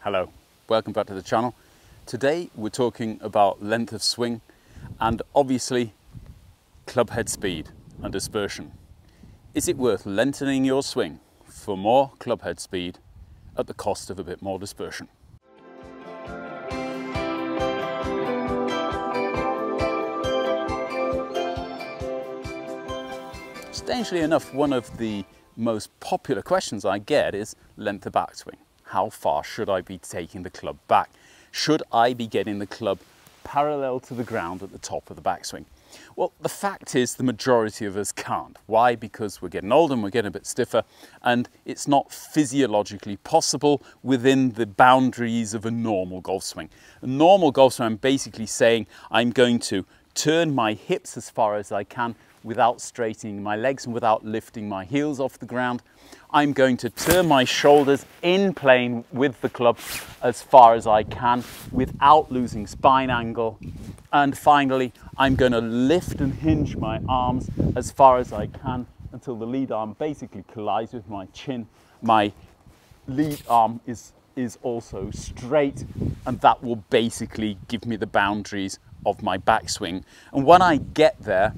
Hello, welcome back to the channel. Today we're talking about length of swing and obviously club head speed and dispersion. Is it worth lengthening your swing for more club head speed at the cost of a bit more dispersion? Strangely enough, one of the most popular questions I get is length of backswing how far should I be taking the club back? Should I be getting the club parallel to the ground at the top of the backswing? Well, the fact is the majority of us can't. Why? Because we're getting older and we're getting a bit stiffer and it's not physiologically possible within the boundaries of a normal golf swing. A normal golf swing, I'm basically saying I'm going to turn my hips as far as I can without straightening my legs and without lifting my heels off the ground. I'm going to turn my shoulders in plane with the club as far as I can without losing spine angle. And finally, I'm going to lift and hinge my arms as far as I can until the lead arm basically collides with my chin. My lead arm is, is also straight and that will basically give me the boundaries of my backswing. And when I get there,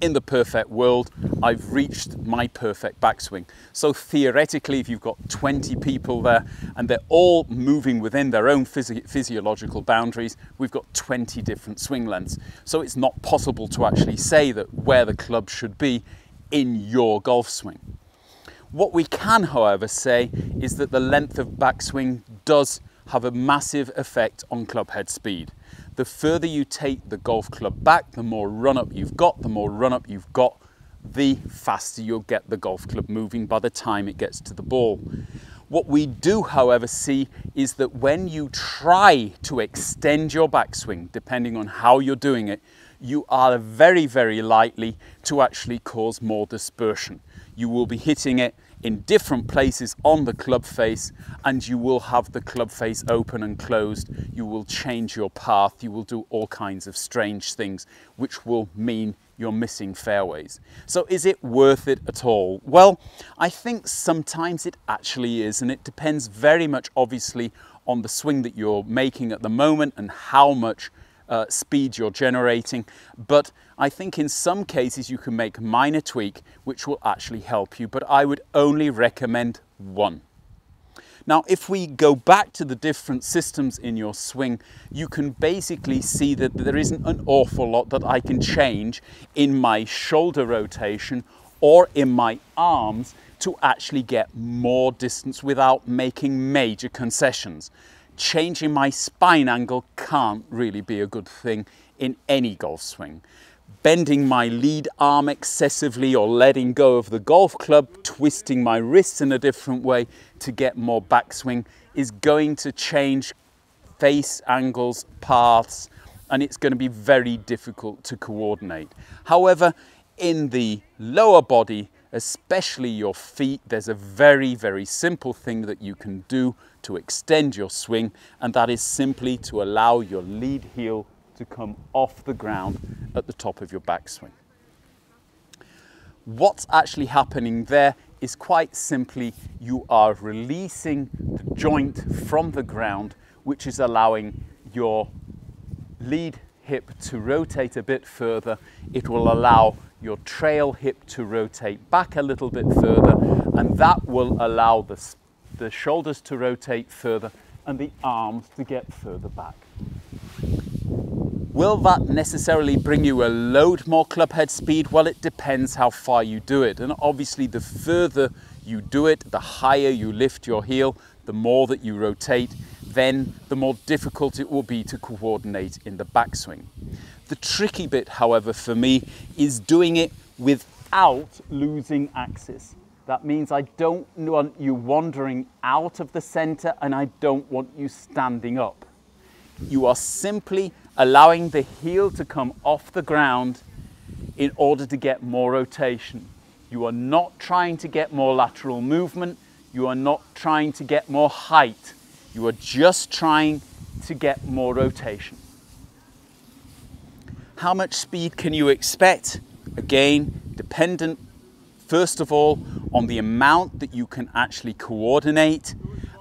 in the perfect world, I've reached my perfect backswing. So theoretically, if you've got 20 people there and they're all moving within their own physi physiological boundaries, we've got 20 different swing lengths. So it's not possible to actually say that where the club should be in your golf swing. What we can, however, say is that the length of backswing does have a massive effect on club head speed the further you take the golf club back, the more run up you've got, the more run up you've got, the faster you'll get the golf club moving by the time it gets to the ball. What we do, however, see is that when you try to extend your backswing, depending on how you're doing it, you are very, very likely to actually cause more dispersion. You will be hitting it in different places on the club face and you will have the club face open and closed. You will change your path. You will do all kinds of strange things, which will mean you're missing fairways. So is it worth it at all? Well, I think sometimes it actually is, and it depends very much obviously on the swing that you're making at the moment and how much uh, speed you're generating. But I think in some cases you can make minor tweak which will actually help you, but I would only recommend one. Now, if we go back to the different systems in your swing, you can basically see that there isn't an awful lot that I can change in my shoulder rotation or in my arms to actually get more distance without making major concessions changing my spine angle can't really be a good thing in any golf swing. Bending my lead arm excessively or letting go of the golf club, twisting my wrists in a different way to get more backswing is going to change face angles, paths, and it's going to be very difficult to coordinate. However, in the lower body, especially your feet, there's a very, very simple thing that you can do to extend your swing, and that is simply to allow your lead heel to come off the ground at the top of your backswing. What's actually happening there is quite simply you are releasing the joint from the ground, which is allowing your lead hip to rotate a bit further. It will allow your trail hip to rotate back a little bit further and that will allow the, the shoulders to rotate further and the arms to get further back. Will that necessarily bring you a load more club head speed? Well, it depends how far you do it. And obviously the further you do it, the higher you lift your heel, the more that you rotate, then the more difficult it will be to coordinate in the backswing. The tricky bit, however, for me is doing it without losing axis. That means I don't want you wandering out of the center and I don't want you standing up. You are simply allowing the heel to come off the ground in order to get more rotation. You are not trying to get more lateral movement. You are not trying to get more height. You are just trying to get more rotation. How much speed can you expect? Again, dependent first of all on the amount that you can actually coordinate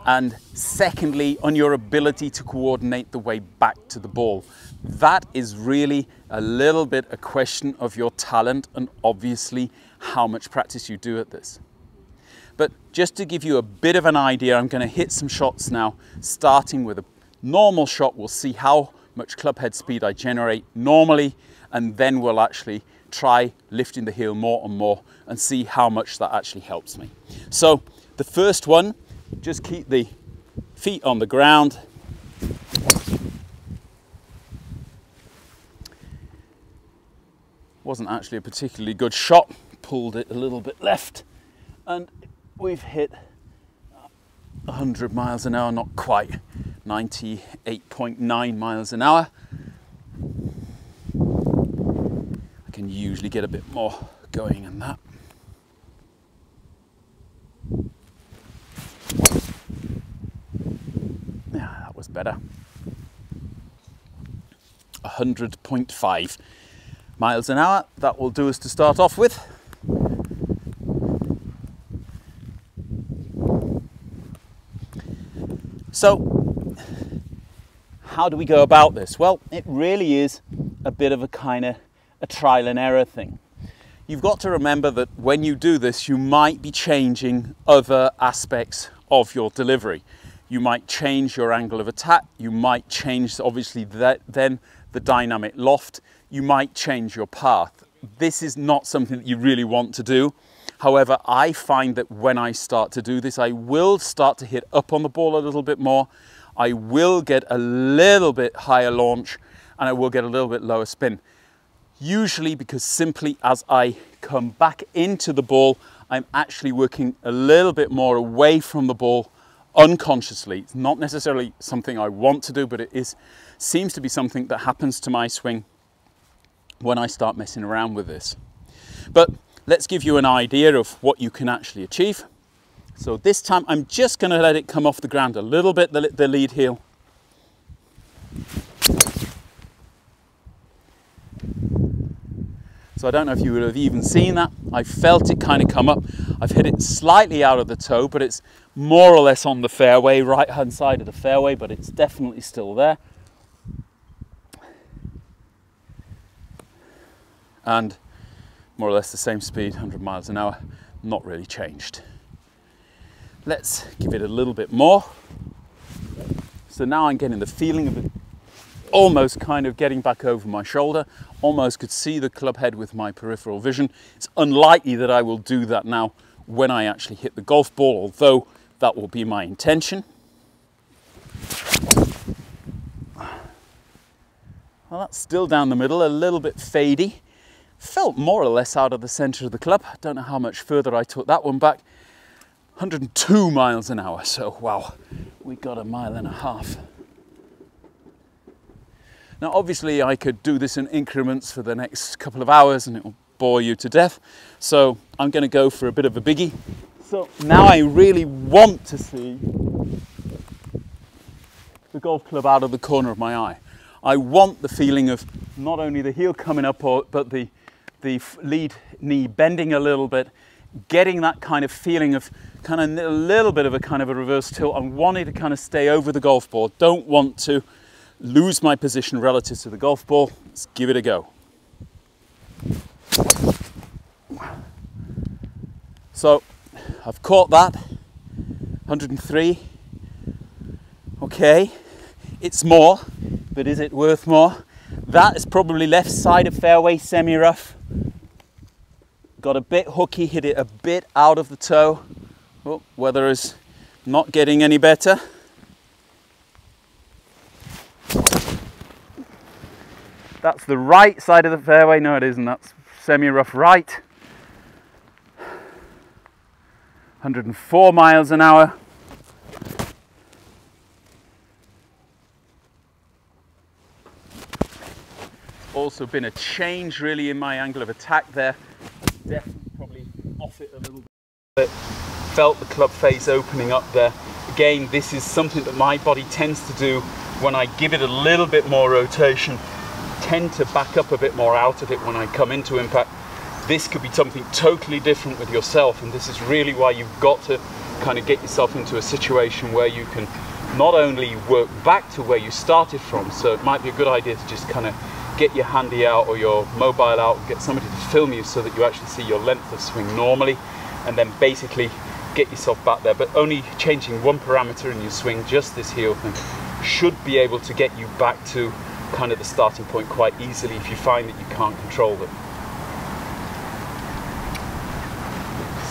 and secondly, on your ability to coordinate the way back to the ball. That is really a little bit a question of your talent and obviously how much practice you do at this. But just to give you a bit of an idea, I'm going to hit some shots now, starting with a normal shot. We'll see how much club head speed I generate normally, and then we'll actually try lifting the heel more and more and see how much that actually helps me. So the first one, just keep the feet on the ground. Wasn't actually a particularly good shot, pulled it a little bit left and we've hit 100 miles an hour, not quite, 98.9 miles an hour. Can usually get a bit more going in that. Yeah, that was better. 100.5 miles an hour, that will do us to start off with. So, how do we go about this? Well, it really is a bit of a kind of a trial and error thing. You've got to remember that when you do this, you might be changing other aspects of your delivery. You might change your angle of attack. You might change, obviously, that, then the dynamic loft. You might change your path. This is not something that you really want to do. However, I find that when I start to do this, I will start to hit up on the ball a little bit more. I will get a little bit higher launch and I will get a little bit lower spin. Usually because simply as I come back into the ball, I'm actually working a little bit more away from the ball unconsciously. It's not necessarily something I want to do, but it is seems to be something that happens to my swing when I start messing around with this. But let's give you an idea of what you can actually achieve. So this time I'm just going to let it come off the ground a little bit, the, the lead heel. So I don't know if you would have even seen that. I felt it kind of come up. I've hit it slightly out of the toe, but it's more or less on the fairway, right hand side of the fairway, but it's definitely still there. And more or less the same speed, 100 miles an hour, not really changed. Let's give it a little bit more. So now I'm getting the feeling of it almost kind of getting back over my shoulder, almost could see the club head with my peripheral vision. It's unlikely that I will do that now when I actually hit the golf ball, although that will be my intention. Well, that's still down the middle, a little bit fadey felt more or less out of the centre of the club. Don't know how much further I took that one back. 102 miles an hour, so wow, we got a mile and a half. Now, obviously, I could do this in increments for the next couple of hours and it will bore you to death. So I'm going to go for a bit of a biggie. So now I really want to see the golf club out of the corner of my eye. I want the feeling of not only the heel coming up, but the the lead knee bending a little bit, getting that kind of feeling of kind of a little bit of a kind of a reverse tilt and wanting to kind of stay over the golf ball. Don't want to lose my position relative to the golf ball. Let's give it a go. So I've caught that 103. Okay, it's more, but is it worth more? That is probably left side of fairway, semi rough. Got a bit hooky, hit it a bit out of the toe. Oh, weather is not getting any better. That's the right side of the fairway. No, it isn't. That's semi-rough right. 104 miles an hour. Also been a change really in my angle of attack there definitely probably off it a little bit. Felt the club face opening up there. Again, this is something that my body tends to do when I give it a little bit more rotation, tend to back up a bit more out of it when I come into impact. This could be something totally different with yourself, and this is really why you've got to kind of get yourself into a situation where you can not only work back to where you started from, so it might be a good idea to just kind of get your handy out or your mobile out, get somebody to film you so that you actually see your length of swing normally, and then basically get yourself back there. But only changing one parameter in your swing, just this heel thing, should be able to get you back to kind of the starting point quite easily if you find that you can't control them.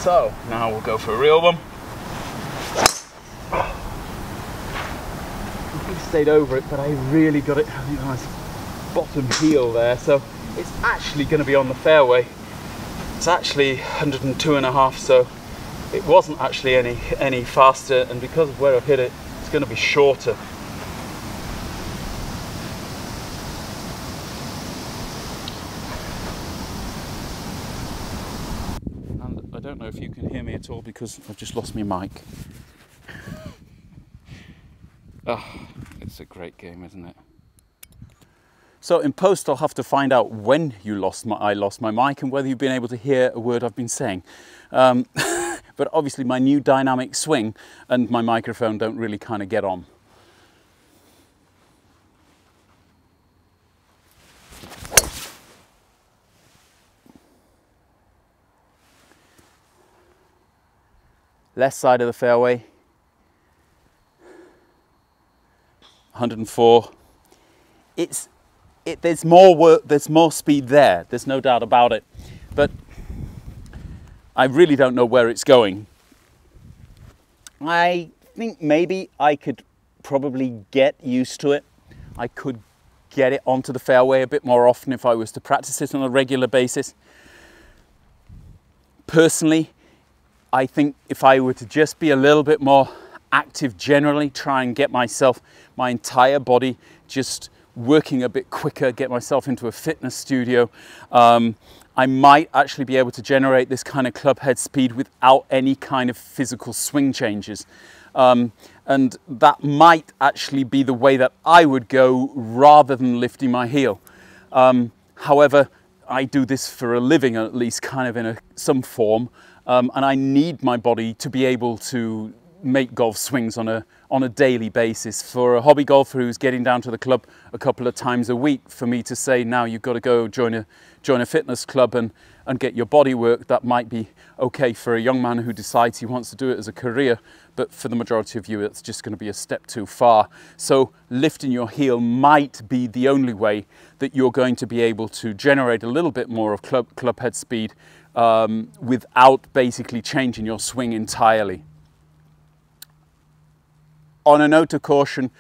So now we'll go for a real one. i've stayed over it, but I really got it a nice bottom heel there. So it's actually going to be on the fairway. It's actually 102 and a half, so it wasn't actually any any faster. And because of where I've hit it, it's going to be shorter. Don't know if you can hear me at all because I've just lost my mic. oh, it's a great game, isn't it? So in post, I'll have to find out when you lost my, I lost my mic and whether you've been able to hear a word I've been saying. Um, but obviously my new dynamic swing and my microphone don't really kind of get on. Left side of the fairway. 104. It's it, there's more work, there's more speed there. There's no doubt about it. But I really don't know where it's going. I think maybe I could probably get used to it. I could get it onto the fairway a bit more often if I was to practice it on a regular basis. Personally, I think if I were to just be a little bit more active generally, try and get myself, my entire body just working a bit quicker, get myself into a fitness studio, um, I might actually be able to generate this kind of club head speed without any kind of physical swing changes. Um, and that might actually be the way that I would go rather than lifting my heel. Um, however, I do this for a living, at least kind of in a, some form um, and I need my body to be able to make golf swings on a on a daily basis. For a hobby golfer who's getting down to the club a couple of times a week, for me to say now you've got to go join a join a fitness club and and get your body work, that might be okay for a young man who decides he wants to do it as a career. But for the majority of you, it's just going to be a step too far. So lifting your heel might be the only way that you're going to be able to generate a little bit more of club, club head speed um, without basically changing your swing entirely. On a note of caution,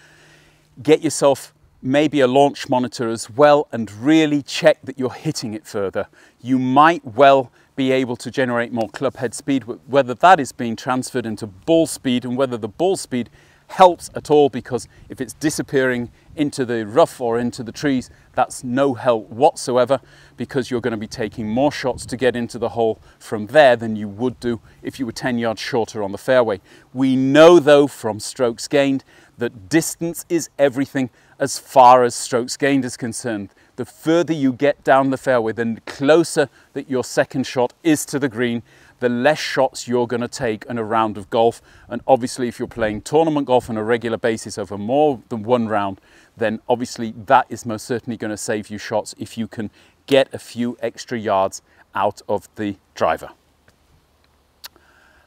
get yourself maybe a launch monitor as well and really check that you're hitting it further. You might well be able to generate more club head speed, whether that is being transferred into ball speed and whether the ball speed helps at all because if it's disappearing into the rough or into the trees, that's no help whatsoever because you're going to be taking more shots to get into the hole from there than you would do if you were 10 yards shorter on the fairway. We know though from strokes gained that distance is everything as far as strokes gained is concerned. The further you get down the fairway, the closer that your second shot is to the green, the less shots you're going to take in a round of golf. And obviously, if you're playing tournament golf on a regular basis over more than one round, then obviously that is most certainly going to save you shots if you can get a few extra yards out of the driver.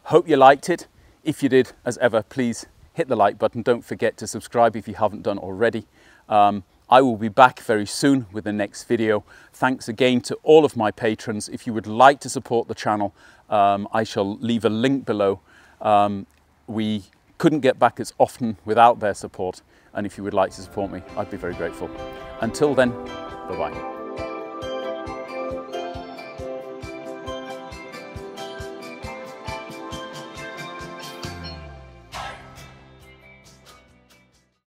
Hope you liked it. If you did, as ever, please hit the like button. Don't forget to subscribe if you haven't done already. Um, I will be back very soon with the next video. Thanks again to all of my patrons. If you would like to support the channel, um, I shall leave a link below. Um, we couldn't get back as often without their support. And if you would like to support me, I'd be very grateful. Until then, bye-bye.